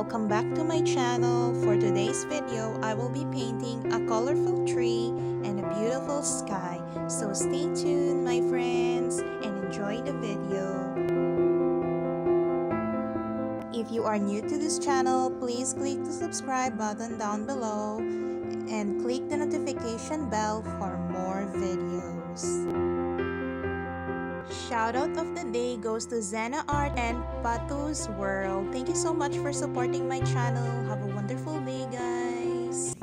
Welcome back to my channel. For today's video, I will be painting a colorful tree and a beautiful sky. So stay tuned my friends and enjoy the video. If you are new to this channel, please click the subscribe button down below and click the notification bell for more videos. Shoutout of the day goes to Zena Art and Patu's World. Thank you so much for supporting my channel. Have a wonderful day guys.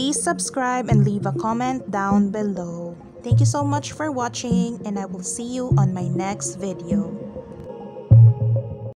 Please subscribe and leave a comment down below. Thank you so much for watching and I will see you on my next video.